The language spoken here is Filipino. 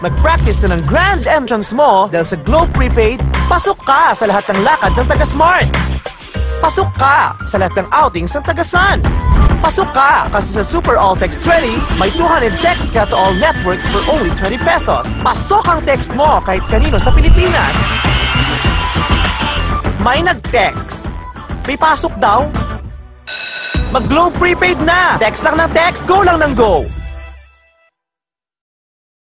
Mag-practice na ng grand entrance mo dahil sa Globe Prepaid, pasok ka sa lahat ng lakad ng taga-Smart. Pasok ka sa lahat ng outings ng taga-Sun. Pasok ka kasi sa Super All Text 20, may 200 text ka to all networks for only 20 pesos. Pasok ang text mo kahit kanino sa Pilipinas. May nag-text. May pasok daw. Mag-Globe Prepaid na! Text lang ng text, go lang ng go!